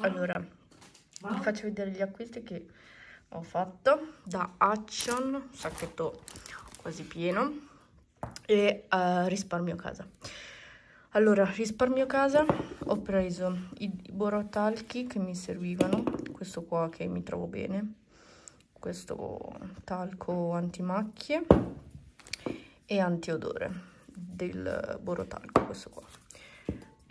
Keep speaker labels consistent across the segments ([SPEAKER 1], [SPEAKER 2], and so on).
[SPEAKER 1] Allora, vi faccio vedere gli acquisti che ho fatto da Action, sacchetto quasi pieno e uh, risparmio casa. Allora, risparmio casa, ho preso i borotalchi che mi servivano, questo qua che mi trovo bene, questo talco antimacchie e antiodore del borotalco, questo qua.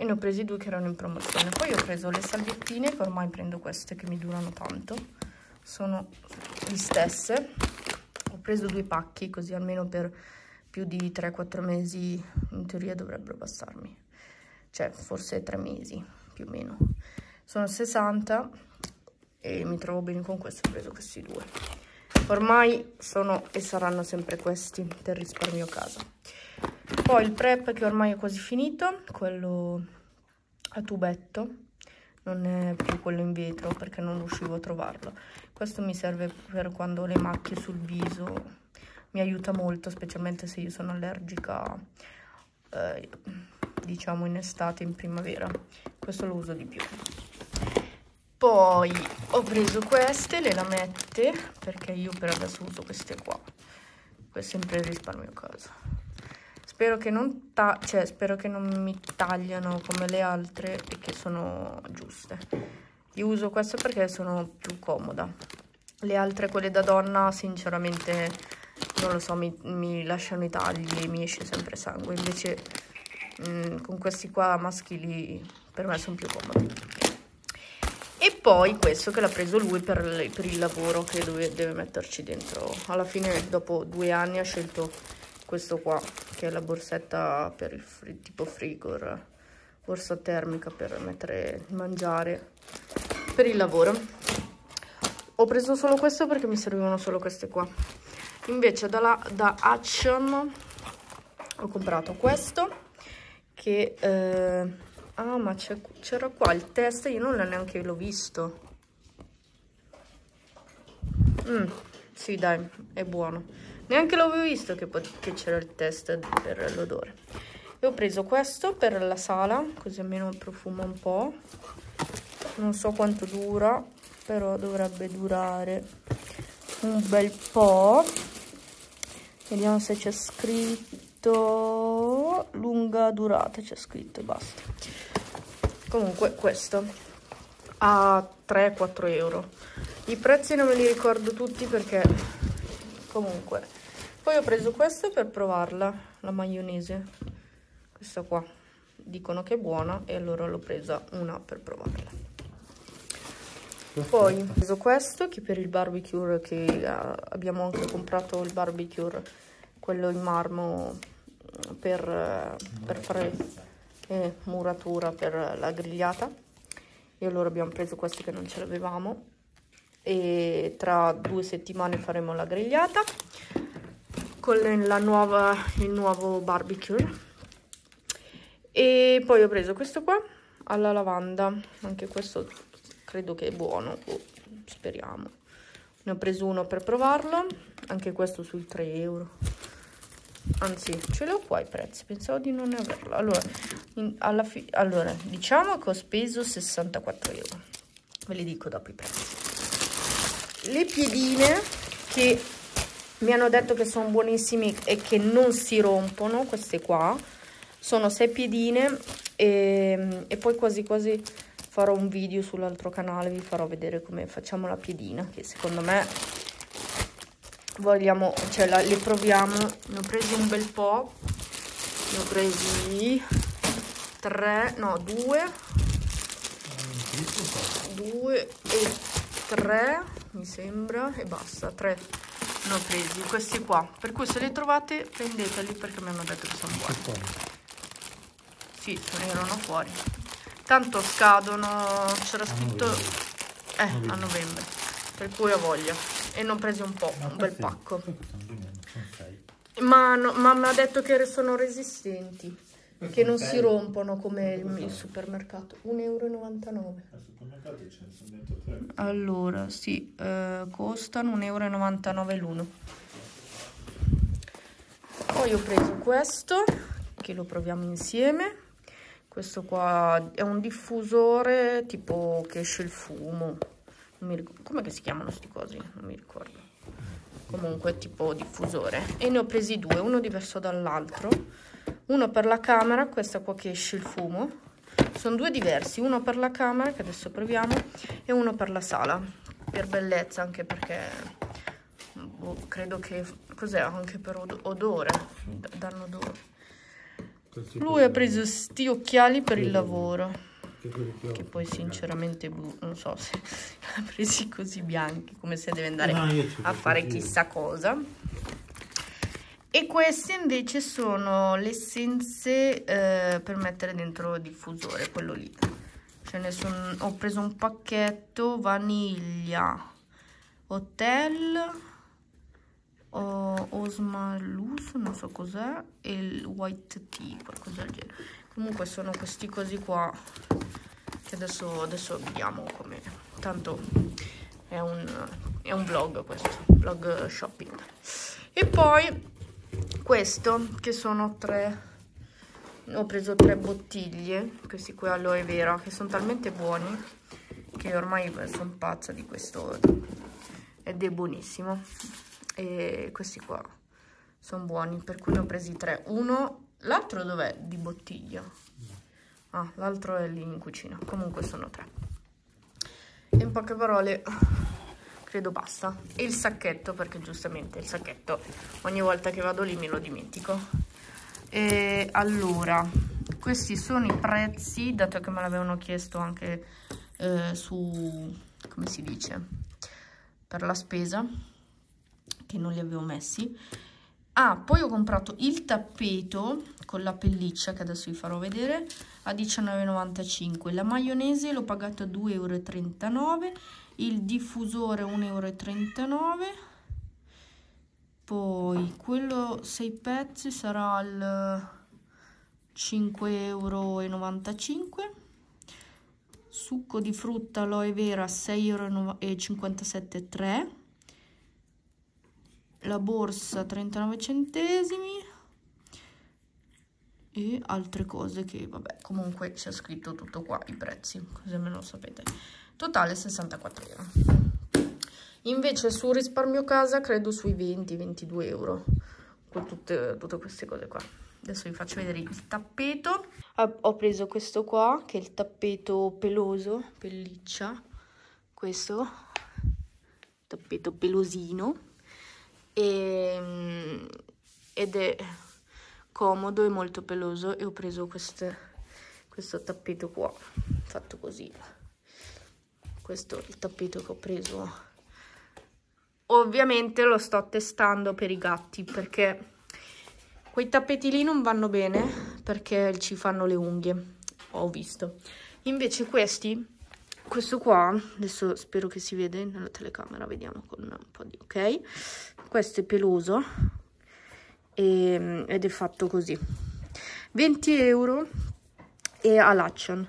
[SPEAKER 1] E ne ho presi due che erano in promozione. Poi ho preso le salviettine, che ormai prendo queste che mi durano tanto, sono le stesse. Ho preso due pacchi, così almeno per più di 3-4 mesi in teoria dovrebbero bastarmi. Cioè, forse 3 mesi, più o meno. Sono 60 e mi trovo bene con questo, ho preso questi due. Ormai sono e saranno sempre questi per risparmio casa. Poi il prep che ormai è quasi finito, quello a tubetto, non è più quello in vetro perché non riuscivo a trovarlo. Questo mi serve per quando ho le macchie sul viso mi aiuta molto, specialmente se io sono allergica, eh, diciamo in estate, in primavera. Questo lo uso di più. Poi ho preso queste, le lamette, perché io per adesso uso queste qua. Questo sempre il risparmio casa. Spero che, non cioè, spero che non mi tagliano come le altre e che sono giuste. Io uso questo perché sono più comoda. Le altre, quelle da donna, sinceramente non lo so, mi, mi lasciano i tagli e mi esce sempre sangue. Invece mh, mm, con questi qua maschili per me sono più comodi. E poi questo che l'ha preso lui per, per, il lavoro che deve metterci dentro. Alla fine dopo due anni ha scelto questo qua che è la borsetta per il fri tipo frigor, borsa termica per mettere mangiare per il lavoro. Ho preso solo questo perché mi servivano solo queste qua. Invece da, da Action ho comprato questo che eh, ah ma c'era qua il test io non neanche l'ho visto. Mm, sì dai è buono neanche l'avevo visto che, che c'era il test per l'odore e ho preso questo per la sala così almeno profuma un po' non so quanto dura però dovrebbe durare un bel po' Vediamo se c'è scritto lunga durata, c'è scritto basta. Comunque questo a 3-4 euro. I prezzi non me li ricordo tutti perché comunque. Poi ho preso questo per provarla, la maionese. Questa qua. Dicono che è buona e allora l'ho presa una per provarla. Poi ho preso questo che per il barbecue che uh, abbiamo anche comprato il barbecue, quello in marmo per, uh, per fare eh, muratura per la grigliata. E allora abbiamo preso questi che non ce l'avevamo e tra due settimane faremo la grigliata con nuova, il nuovo barbecue. E poi ho preso questo qua alla lavanda, anche questo credo che è buono, oh, speriamo. Ne ho preso uno per provarlo, anche questo sui 3 euro. Anzi, ce l'ho qua i prezzi, pensavo di non averlo. Allora, in, allora, diciamo che ho speso 64 euro. Ve li dico dopo i prezzi. Le piedine che mi hanno detto che sono buonissime e che non si rompono, queste qua. Sono 6 piedine e, e poi quasi quasi farò un video sull'altro canale, vi farò vedere come facciamo la piedina, che secondo me vogliamo, cioè la, le proviamo, ne ho presi un bel po', ne ho presi tre, no due, due e tre, mi sembra, e basta, tre ne ho presi, questi qua, per cui se li trovate prendeteli perché mi hanno detto che sono buoni. Sì, erano fuori. Tanto scadono c'era scritto eh, a novembre. per cui ho voglia. E ho presi un po' un bel pacco. Ma, no, ma mi ha detto che sono resistenti, che non si rompono come il, il supermercato. 1,99 euro.
[SPEAKER 2] Al supermercato ce ne sono dentro tre.
[SPEAKER 1] Allora, sì, eh, costano 1,99 euro l'uno. Poi ho preso questo, che lo proviamo insieme. Questo qua è un diffusore tipo che esce il fumo. Non mi ricordo. Come si chiamano questi cosi? Non mi ricordo. Comunque tipo diffusore. E ne ho presi due, uno diverso dall'altro. Uno per la camera, questa qua che esce il fumo. Sono due diversi, uno per la camera, che adesso proviamo, e uno per la sala. Per bellezza, anche perché boh, credo che... Cos'è? Anche per od odore. Danno odore. Lui ha preso sti occhiali per il lavoro. Che poi sinceramente boh, non so se li ha presi così bianchi, come se deve andare
[SPEAKER 2] No,
[SPEAKER 1] a fare chissà cosa. E queste invece sono le essenze eh, per mettere dentro il diffusore, quello lì. Ce ne son- ho preso un pacchetto vaniglia, hotel, o- osmalus, non so cos'è, e il white tea, qualcosa del genere. Comunque sono questi cosi qua che adesso, adesso vediamo come... Tanto è un, è un vlog questo, vlog shopping. E poi questo che sono tre ho preso tre bottiglie questi qui aloe vera che sono talmente buoni che ormai sono pazza di questo ed è buonissimo. E questi qua sono buoni per cui ne ho presi tre. Uno l'altro dov'è di bottiglia? Ah l'altro è lì in cucina. Comunque sono tre. In poche parole credo basta. E il sacchetto perché giustamente il sacchetto ogni volta che vado lì me lo dimentico. E allora questi sono i prezzi dato che me l'avevano chiesto anche eh, su come si dice per la spesa che non li avevo messi. Ah poi ho comprato il tappeto con la pelliccia che adesso vi farò vedere a 19,95 la maionese l'ho pagata 2,39 euro il diffusore 1,39 euro poi quello 6 pezzi sarà il 5,95 euro succo di frutta aloe vera 6,57 euro la borsa 39 centesimi e altre cose che vabbè comunque c'è scritto tutto qua i prezzi così me lo sapete totale 64 euro. Invece su risparmio casa credo sui 20-22 euro con tutte, tutte queste cose qua. Adesso vi faccio vedere il tappeto. Ho preso questo qua che è il tappeto peloso pelliccia. Questo tappeto pelosino. E, mm, ed è comodo e molto peloso e ho preso queste, questo tappeto qua fatto così questo è il tappeto che ho preso. Ovviamente lo sto testando per i gatti perché quei tappeti lì non vanno bene perché ci fanno le unghie ho visto. Invece questi questo qua adesso spero che si vede nella telecamera vediamo con un po' di ok. Questo è peloso e, ed è fatto così. 20 euro e all'action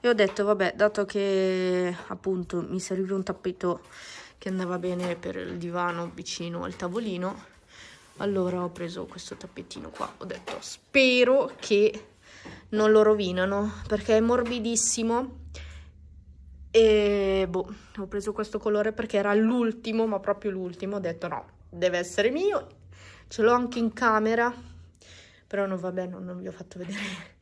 [SPEAKER 1] e ho detto vabbè dato che appunto mi serviva un tappeto che andava bene per il divano vicino al tavolino allora ho preso questo tappetino qua. Ho detto spero che non lo rovinano perché è morbidissimo. E boh ho preso questo colore perché era l'ultimo ma proprio l'ultimo. Ho detto no deve essere mio ce l'ho anche in camera. Però non vabbè non, non vi ho fatto vedere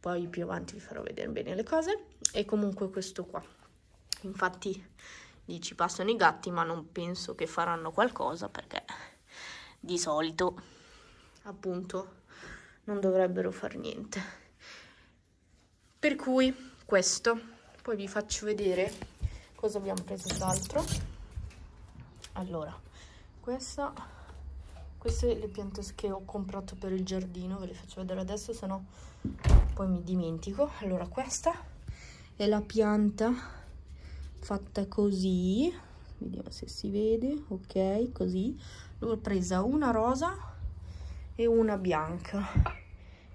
[SPEAKER 1] poi più avanti vi farò vedere bene le cose. E comunque questo qua. Infatti lì ci passano i gatti ma non penso che faranno qualcosa perché di solito appunto non dovrebbero far niente. Per cui questo. Poi vi faccio vedere cosa abbiamo preso d'altro. Allora questa queste le piante che ho comprato per il giardino ve le faccio vedere adesso se no poi mi dimentico. Allora questa è la pianta fatta così. Vediamo se si vede. Ok così. L'ho presa una rosa e una bianca.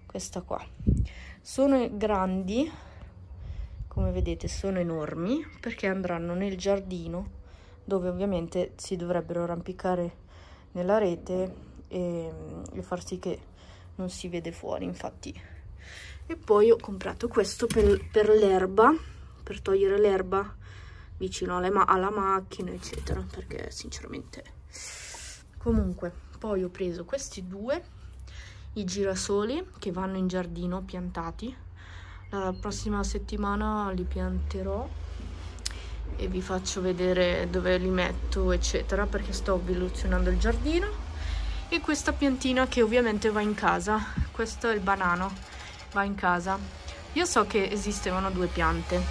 [SPEAKER 1] Questa qua. Sono grandi come vedete sono enormi perché andranno nel giardino dove ovviamente si dovrebbero arrampicare nella rete e, e far sì che non si vede fuori infatti. E poi ho comprato questo per, per l'erba per togliere l'erba vicino ma alla macchina eccetera perché sinceramente comunque poi ho preso questi due i girasoli che vanno in giardino piantati. La prossima settimana li pianterò e vi faccio vedere dove li metto eccetera perché sto veluzionando il giardino. E questa piantina che ovviamente va in casa. Questo è il banano va in casa. Io so che esistevano due piante.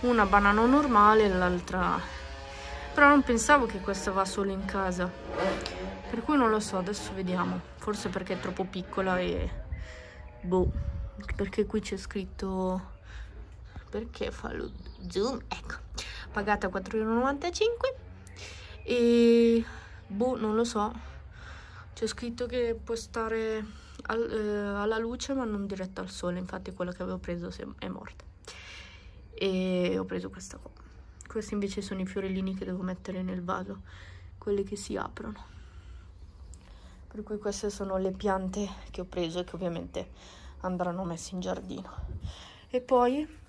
[SPEAKER 1] Una banano normale e l'altra però non pensavo che questa va solo in casa. Per cui non lo so adesso vediamo. Forse perché è troppo piccola e boh perché qui c'è scritto perché fa lo zoom ecco. Pagata 4,95 e boh non lo so. C'è scritto che può stare al, eh, alla luce ma non diretta al sole. Infatti quella che avevo preso è morta e ho preso questa qua. Questi invece sono i fiorellini che devo mettere nel vaso quelli che si aprono. Per cui queste sono le piante che ho preso e che ovviamente andranno messe in giardino. E poi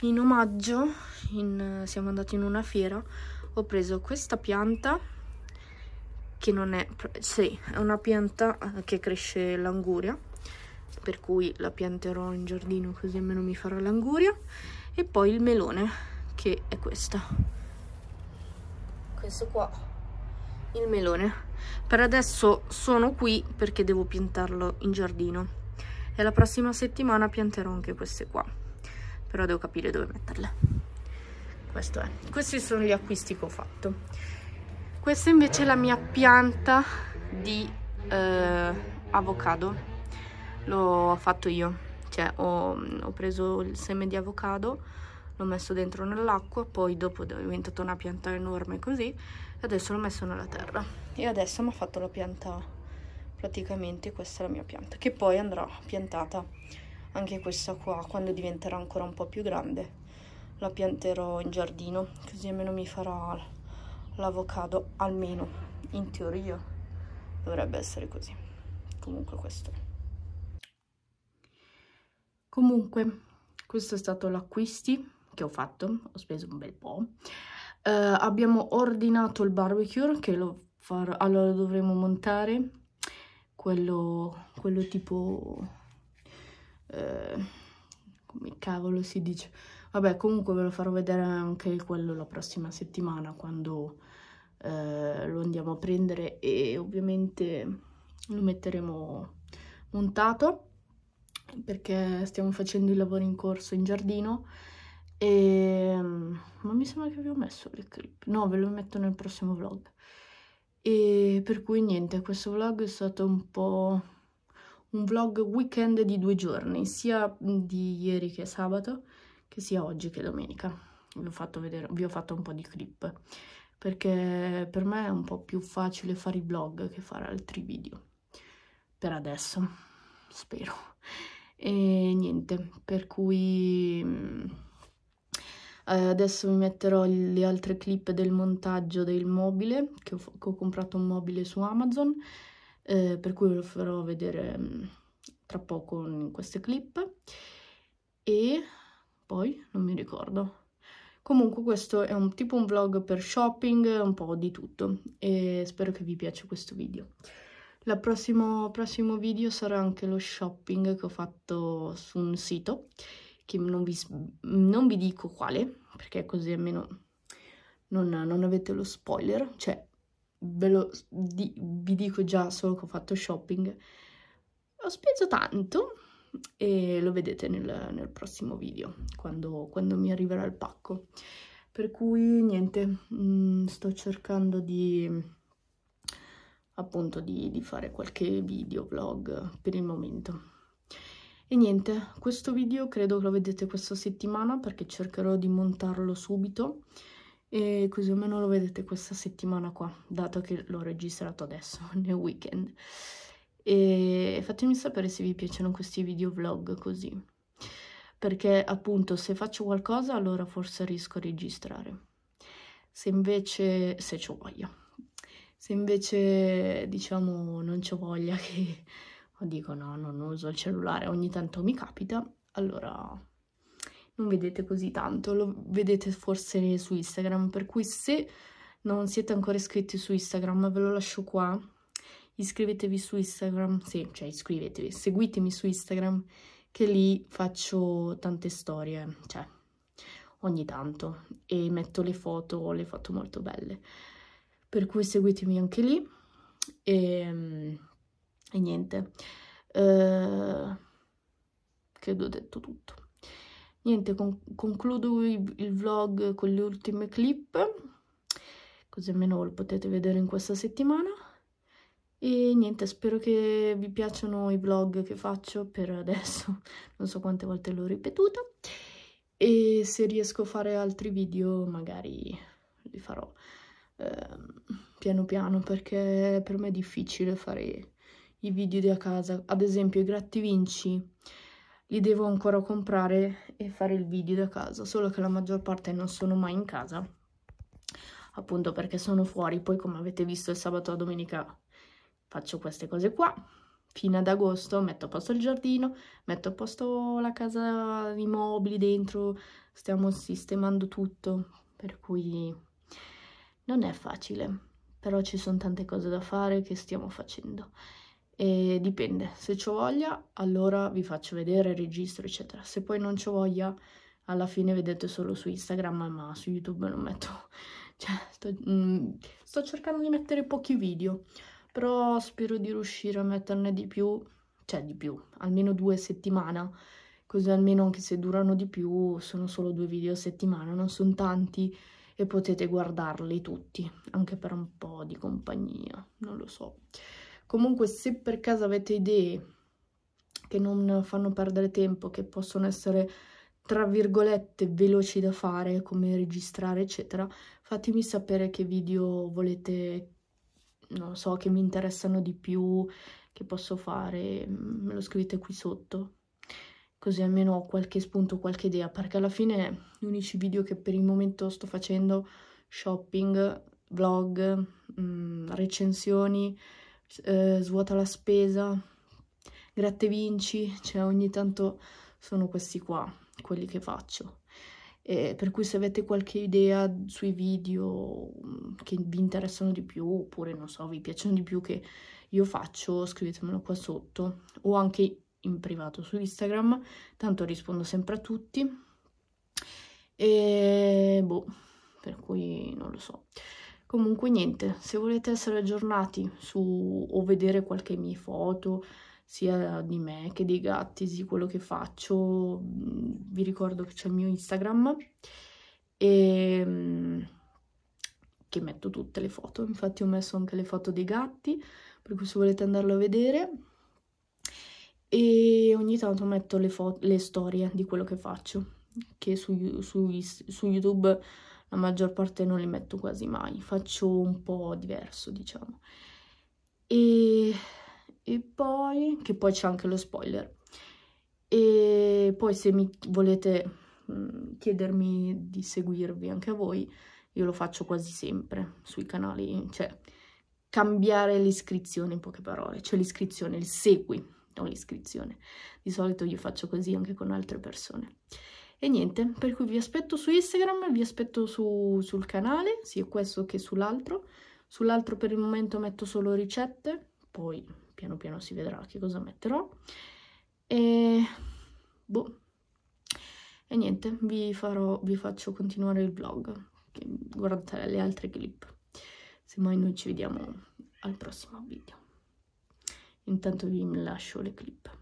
[SPEAKER 1] in omaggio in, siamo andati in una fiera ho preso questa pianta che non è sì, è una pianta che cresce l'anguria per cui la pianterò in giardino così almeno mi farà l'anguria e poi il melone che è questa. Questo qua il melone. Per adesso sono qui perché devo piantarlo in giardino. E la prossima settimana pianterò anche queste qua però devo capire dove metterle. Questo è. Questi sono gli acquisti che ho fatto. Questa invece è la mia pianta di eh, avocado. L'ho fatto io. Cioè ho, ho preso il seme di avocado l'ho messo dentro nell'acqua poi dopo è diventata una pianta enorme così adesso l'ho messo nella terra. E adesso mi ha fatto la pianta praticamente questa è la mia pianta che poi andrà piantata anche questa qua quando diventerà ancora un po' più grande. La pianterò in giardino così almeno mi farà l'avocado almeno in teoria dovrebbe essere così. Comunque questo comunque questo è stato l'acquisti che ho fatto ho speso un bel po' Uh, abbiamo ordinato il barbecue che lo farò, allora lo dovremo montare, quello, quello tipo, uh, come cavolo si dice, vabbè comunque ve lo farò vedere anche quello la prossima settimana quando uh, lo andiamo a prendere e ovviamente lo metteremo montato perché stiamo facendo i lavori in corso in giardino e... Ehm, ma mi sembra che vi ho messo le clip. No, ve lo metto nel prossimo vlog. E per cui niente, questo vlog è stato un po' un vlog weekend di due giorni, sia di ieri che sabato, che sia oggi che domenica. Vi ho fatto vedere, vi ho fatto un po' di clip, perché per me è un po' più facile fare i vlog che fare altri video. Per adesso, spero. E niente, per cui eh, adesso vi metterò le altre clip del montaggio del mobile, che ho, che ho comprato un mobile su Amazon, eh, per cui ve lo farò vedere mm, tra poco in queste clip. E poi non mi ricordo. Comunque questo è un tipo un vlog per shopping, un po' di tutto e spero che vi piaccia questo video. Il prossimo, prossimo video sarà anche lo shopping che ho fatto su un sito che non vi, non vi dico quale, perché così almeno non, non avete lo spoiler, cioè ve lo, di, vi dico già solo che ho fatto shopping. Ho speso tanto e lo vedete nel, nel prossimo video, quando, quando, mi arriverà il pacco. Per cui niente, mh, mm, sto cercando di appunto di, di fare qualche video, vlog per il momento. E niente, questo video credo che lo vedete questa settimana perché cercherò di montarlo subito e così almeno lo vedete questa settimana qua, dato che l'ho registrato adesso, nel weekend. e fatemi sapere se vi piacciono questi video vlog così, perché appunto se faccio qualcosa allora forse riesco a registrare, se invece, se c'ho voglia, se invece diciamo non c'ho voglia che dico no, non uso il cellulare, ogni tanto mi capita, allora non vedete così tanto, lo vedete forse su Instagram, per cui se non siete ancora iscritti su Instagram ve lo lascio qua, iscrivetevi su Instagram, sì, cioè iscrivetevi, seguitemi su Instagram che lì faccio tante storie, cioè ogni tanto e metto le foto, le foto molto belle, per cui seguitemi anche lì e, e niente, uh, credo ho detto tutto. Niente, con concludo il, vlog con le ultime clip, così almeno lo potete vedere in questa settimana. E niente, spero che vi piacciono i vlog che faccio per adesso, non so quante volte l'ho ripetuto. E se riesco a fare altri video magari li farò eh, piano piano perché per me è difficile fare i video da casa. Ad esempio i Gratti Vinci li devo ancora comprare e fare il video da casa, solo che la maggior parte non sono mai in casa, appunto perché sono fuori, poi come avete visto il sabato e domenica faccio queste cose qua, fino ad agosto metto a posto il giardino, metto a posto la casa, i mobili dentro, stiamo sistemando tutto, per cui non è facile, però ci sono tante cose da fare che stiamo facendo e dipende, se ho voglia allora vi faccio vedere, registro eccetera, se poi non ho voglia alla fine vedete solo su Instagram ma su YouTube non metto, cioè sto, mm, sto cercando di mettere pochi video, però spero di riuscire a metterne di più, cioè di più, almeno due a settimana, così almeno anche se durano di più sono solo due video a settimana, non sono tanti e potete guardarli tutti, anche per un po' di compagnia, non lo so. Comunque se per caso avete idee che non fanno perdere tempo, che possono essere tra virgolette veloci da fare, come registrare eccetera, fatemi sapere che video volete, non so, che mi interessano di più, che posso fare, me lo scrivete qui sotto. Così almeno ho qualche spunto, qualche idea, perché alla fine gli unici video che per il momento sto facendo, shopping, vlog, mh, mm, recensioni, eh, svuota la spesa, gratte vinci, cioè ogni tanto sono questi qua, quelli che faccio. E per cui se avete qualche idea sui video mm, che vi interessano di più, oppure non so, vi piacciono di più che io faccio, scrivetemelo qua sotto, o anche in privato su Instagram, tanto rispondo sempre a tutti. E boh, per cui non lo so. Comunque niente, se volete essere aggiornati su o vedere qualche mia foto, sia di me che dei gatti, di quello che faccio, mm, vi ricordo che c'è il mio Instagram e mm, che metto tutte le foto, infatti ho messo anche le foto dei gatti, per cui se volete andarlo a vedere. E ogni tanto metto le, le storie di quello che faccio, che su, su, su YouTube la maggior parte non li metto quasi mai, faccio un po' diverso diciamo. E, e poi, che poi c'è anche lo spoiler, e poi se mi volete chiedermi di seguirvi anche a voi, io lo faccio quasi sempre sui canali, cioè cambiare l'iscrizione in poche parole, cioè l'iscrizione, il segui, non l'iscrizione. Di solito io faccio così anche con altre persone. E niente, per cui vi aspetto su Instagram, vi aspetto su, sul canale, sia questo che sull'altro. Sull'altro per il momento metto solo ricette, poi piano piano si vedrà che cosa metterò. E boh. E niente, vi, farò, vi faccio continuare il vlog. Guardate le altre clip. Se mai noi ci vediamo al prossimo video. Intanto vi lascio le clip.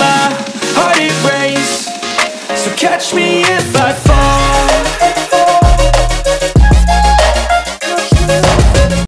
[SPEAKER 3] Catch me if I fall.